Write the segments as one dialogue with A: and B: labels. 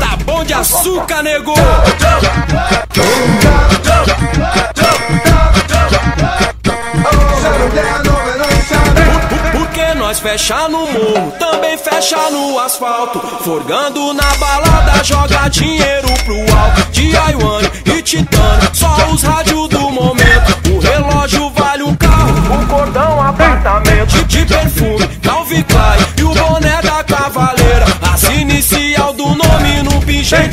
A: Tá bom de açúcar, nego! Porque nós fecha no morro, também fecha no asfalto. Forgando na balada, joga dinheiro pro alto. De e Titânio, só os rádios do momento. O relógio vale um carro, o cordão apartamento de perfume.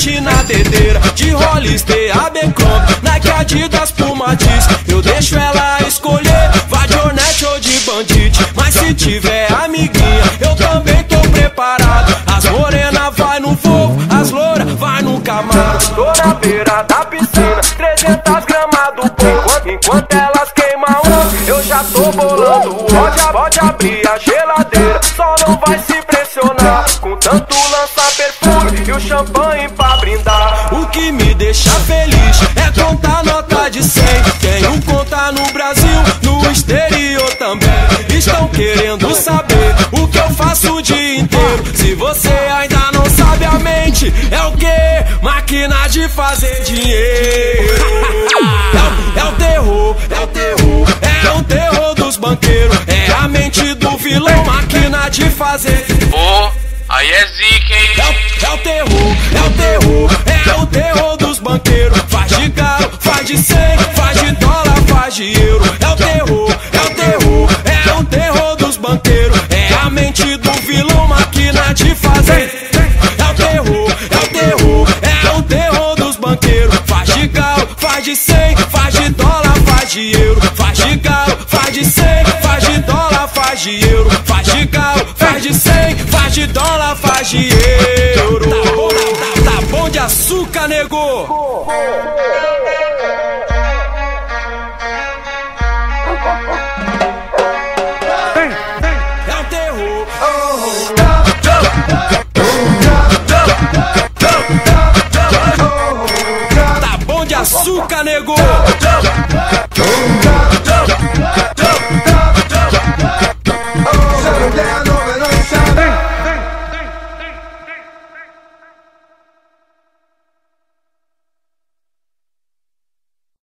A: Na dedeira. De Hollister, Abercrombie, Nike, Adidas, Puma, Diz. Eu deixo ela escolher, vai de Hornet ou de Bandit. Mas se tiver amiguinha, eu também tô preparado. As morena vai no fogo, as loura vai no camaro. Tô na beira da piscina, 300 gramas do enquanto, enquanto elas queimam um, eu já tô bolando. Pode, abrir a geladeira, só não vai se impressionar com tanto lança perfume e o champanhe brindar. O que me deixa feliz é contar nota de 100. Tenho conta no Brasil, no exterior também. Estão querendo saber o que eu faço o dia inteiro. Se você ainda não sabe a mente, é o que? Máquina de fazer dinheiro. É, o- é o terror, é o terror, é o terror dos banqueiros. É a mente do vilão, máquina de fazer.
B: Pô, aí é zica, hein?
A: É o, é o terror, é o terror, É o terror, é o terror, é o terror dos banqueiros. É a mente do vilão, máquina de fazer. É o terror, é o terror, é o terror dos banqueiros. Faz de caro, faz de cem, faz de dólar, faz de euro. Faz de caro, faz de cem, faz de dólar, faz de euro. Faz de caro, faz de cem, faz de dólar, faz de euro. Tá bom, tá bom de açúcar, nego. machuca, nego!